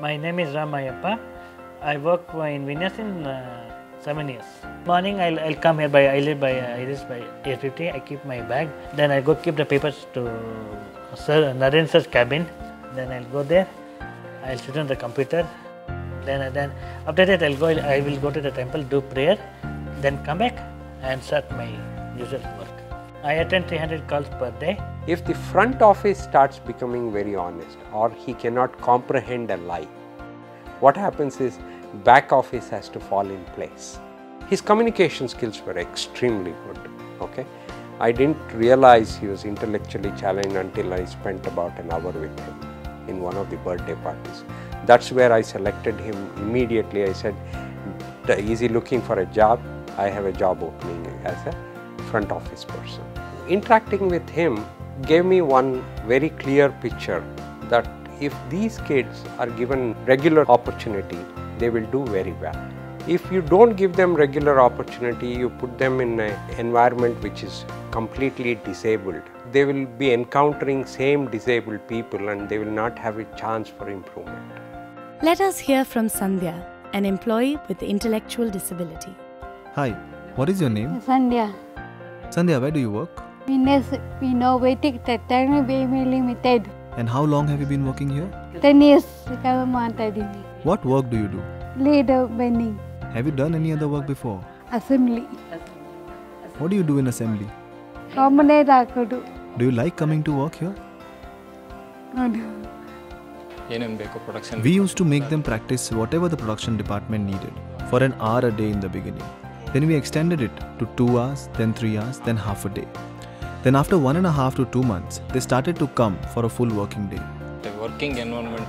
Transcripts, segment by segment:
My name is Ramayappa. I work in Vinyas in uh, seven years. Morning, I'll, I'll come here by I live by uh, Iris by 8:50. I keep my bag. Then I go keep the papers to Sir Naren sir's cabin. Then I'll go there. I'll sit on the computer. Then then after that I'll go. I will go to the temple, do prayer, then come back and start my usual work. I attend 300 calls per day. If the front office starts becoming very honest or he cannot comprehend a lie, what happens is back office has to fall in place. His communication skills were extremely good. Okay, I didn't realize he was intellectually challenged until I spent about an hour with him in one of the birthday parties. That's where I selected him immediately. I said, "Is he looking for a job? I have a job opening as a front office person." Interacting with him gave me one very clear picture that if these kids are given regular opportunity, they will do very well. If you don't give them regular opportunity, you put them in an environment which is completely disabled, they will be encountering same disabled people and they will not have a chance for improvement. Let us hear from Sandhya, an employee with intellectual disability. Hi, what is your name? Sandhya, Sandhya, where do you work? Vinyas Innovative Technology Limited. And how long have you been working here? 10 years. What work do you do? Leader bending. Have you done any other work before? Assembly. What do you do in assembly? Do. Do you like coming to work here? We used to make them practice whatever the production department needed for an hour a day in the beginning. Then we extended it to 2 hours, then 3 hours, then half a day. Then after one and a half to two months, they started to come for a full working day. The working environment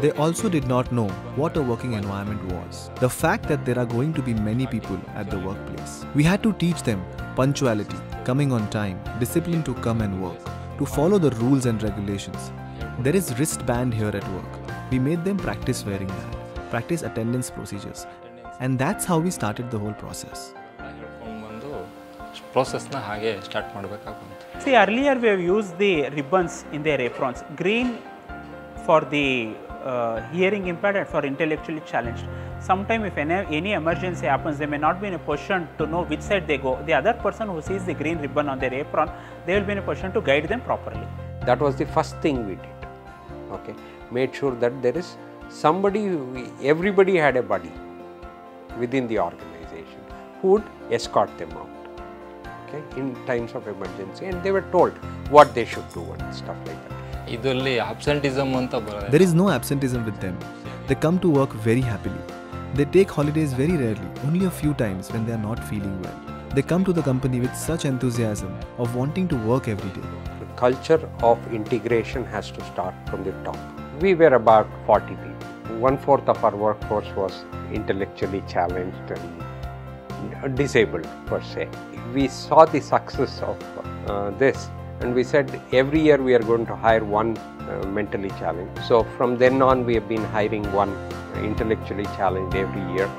They also did not know what a working environment was. The fact that there are going to be many people at the workplace. We had to teach them punctuality, coming on time, discipline to come and work, to follow the rules and regulations. There is wristband here at work. We made them practice wearing that, practice attendance procedures. And that's how we started the whole process. ಹೇಳ್ಕೊಂಡು ಬಂದು ಪ್ರೋಸೆಸ್ನ ಹಾಗೆ start ಮಾಡಬೇಕಾಗುತ್ತೆ See, earlier we have used the ribbons in their aprons. Green for the uh, hearing impaired and for intellectually challenged. Sometime if any, any emergency happens, they may not be in a position to know which side they go. The other person who sees the green ribbon on their apron, they will be in a position to guide them properly. That was the first thing we did. Okay, made sure that there is somebody, who- everybody had a buddy within the organization who would escort them out. okay, in times of emergency and they were told what they should do and stuff like that. There is no absenteeism with them. They come to work very happily. They take holidays very rarely, only a few times when they are not feeling well. They come to the company with such enthusiasm of wanting to work every day. The culture of integration has to start from the top. We were about 40 people. One fourth of our workforce was intellectually challenged and disabled per se. We saw the success of uh, this and we said every year we are going to hire one uh, mentally challenged. So from then on we have been hiring one intellectually challenged every year